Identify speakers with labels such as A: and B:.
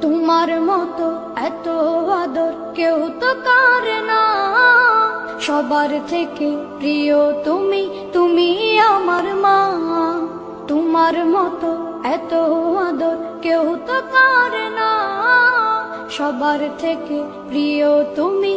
A: তোমার মতো এত আদর কেউ তো কারে না। সবার থেকে প্রিয় তুমি তুমি আমার মা। তোমার মতো এত আদর কেউ তো কারে না। সবার থেকে প্রিয় তুমি